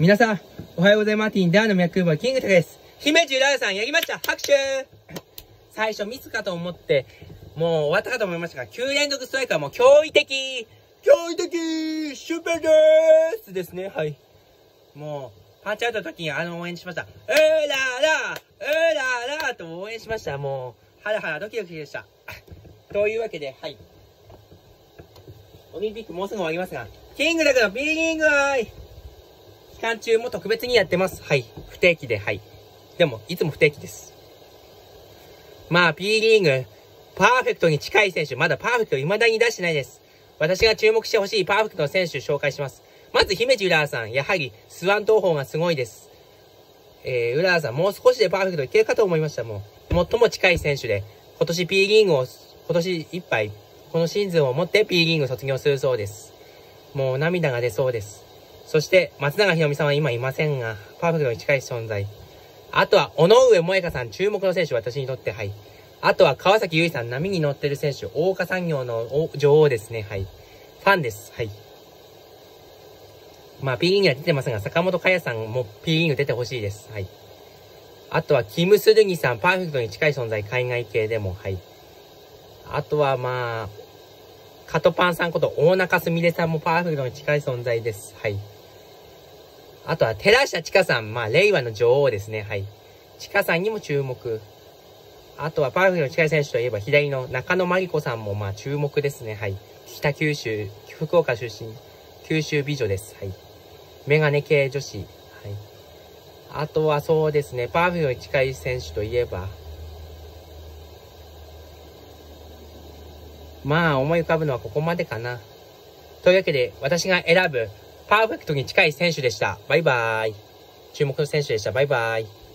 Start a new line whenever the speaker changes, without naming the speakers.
皆さん、おはようございます。ティンダーの脈馬キングタです。姫路ラーさんやりました拍手最初ミスかと思って、もう終わったかと思いましたが、9連続ストライクはもう驚異的驚異的シュペでーすですね、はい。もう、パンチアウトの時にあの応援しました。うーららうーららと応援しました。もう、ハラハラドキドキでした。というわけで、はい。オリンピックもうすぐ終わりますが、キングだけどビーリングアイ期間中も特別にやってます。はい。不定期で、はい。でも、いつも不定期です。まあ、P リーグ、パーフェクトに近い選手、まだパーフェクト未だに出してないです。私が注目してほしいパーフェクトの選手紹介します。まず、姫路麗さん。やはり、スワン投法がすごいです。えー、麗さん、もう少しでパーフェクトいけるかと思いました、もう。最も近い選手で、今年 P リーグを、今年いっぱい、このシーズンをもって P リーグ卒業するそうです。もう涙が出そうです。そして、松永ひろみさんは今いませんが、パーフェクトに近い存在。あとは、尾上萌香さん、注目の選手、私にとって、はい。あとは、川崎優衣さん、波に乗ってる選手、大岡産業の女王ですね、はい。ファンです、はい。まあ、P リーグには出てますが、坂本彩さんも P リーグ出てほしいです、はい。あとは、キム・スルギさん、パーフェクトに近い存在、海外系でも、はい。あとは、まあ、カトパンさんこと大中すみれさんもパーフェクトに近い存在です。はい。あとは、寺下千佳さん。まあ、令和の女王ですね。はい。千佳さんにも注目。あとは、パーフェクトの近い選手といえば、左の中野真理子さんも、まあ、注目ですね。はい。北九州、福岡出身、九州美女です。はい。メガネ系女子。はい。あとは、そうですね。パーフェクトに近い選手といえば、まあ、思い浮かぶのはここまでかな。というわけで、私が選ぶパーフェクトに近い選手でした。バイバーイ。注目の選手でした。バイバイ。